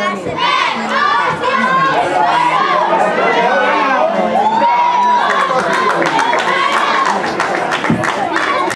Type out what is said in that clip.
Ambassador.